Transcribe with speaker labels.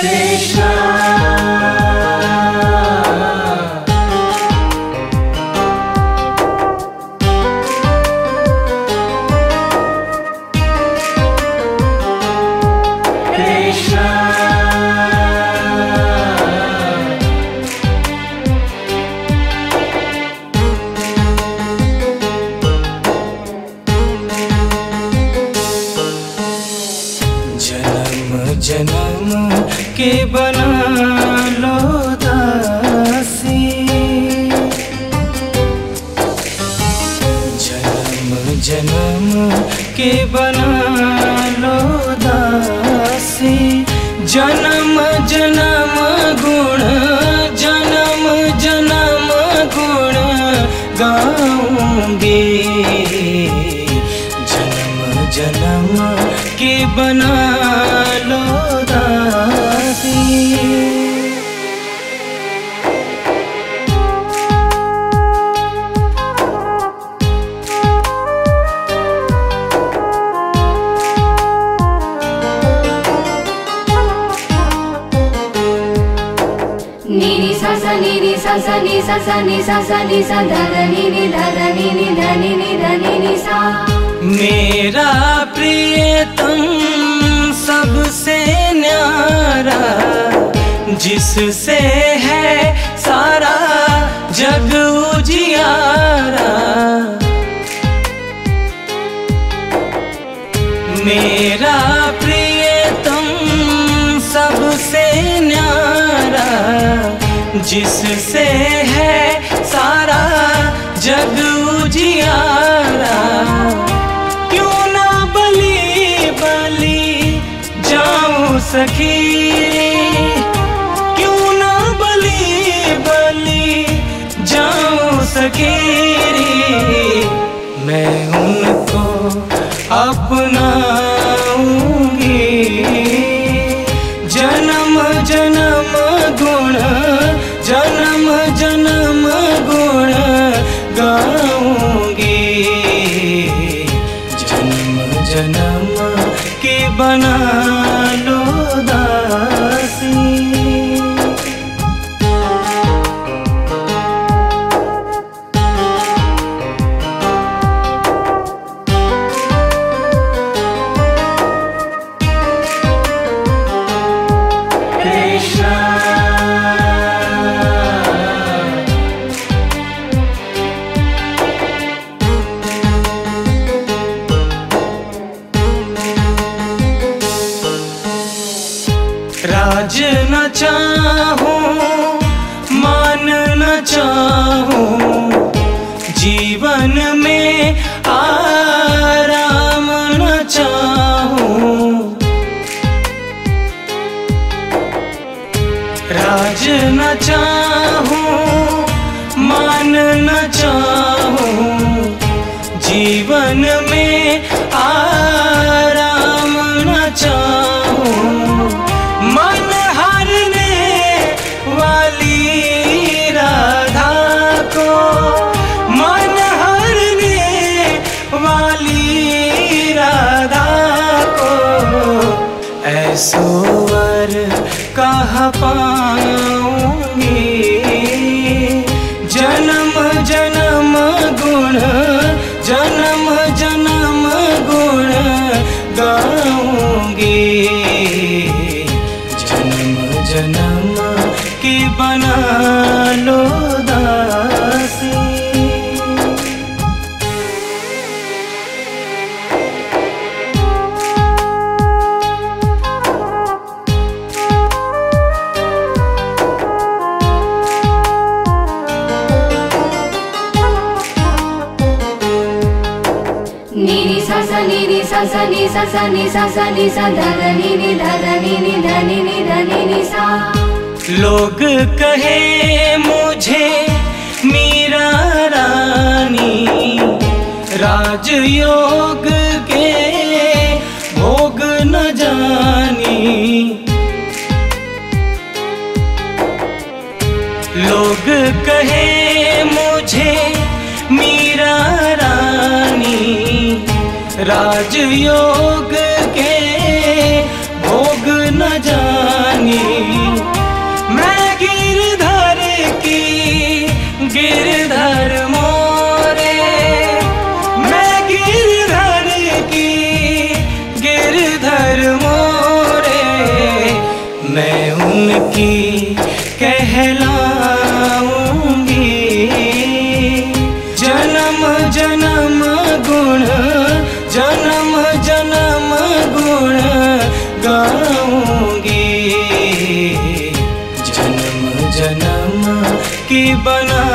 Speaker 1: Station. जन्म के बना लो जन्म जन्म गुण जन्म गुण जन्म जन्म के बना लो
Speaker 2: ni ni sa sa ni ni sa sa ni sa sa ni sa sa ni sa da da ni ni da da ni ni da ni ni da ni ni sa
Speaker 1: मेरा प्रियतम सबसे न्यारा जिससे है सारा जिससे है सारा जग उजियारा। क्यों ना बली बली जाऊँ सखी? क्यों ना बली बली जाऊँ सखी? मैं उनको अपनाऊँगी। जन्म जन्म गुण जन्म जन्म गुण गाऊँगी। जन्म जन्म की बना लो Krishna राज न चाहूँ, मान न चाहूँ, जीवन में आराम न चाहूँ। राज न चाहूँ, मान न चाहूँ, जीवन में कह कहाँ पाऊँगी। जन्म जन्म गुण जन्म जन्म गुण गाऊँगी। जन्म जन्म की बना
Speaker 2: ni da ni ni sa
Speaker 1: लोग कहे मुझे मीरा रानी राजयोग के भोग न जानी लोग कहे राजयोग के भोग न जानी। मैं गिरधर की गिरधर मोरे। मैं गिरधर की गिरधर मोरे। मैं उनकी गाऊँगी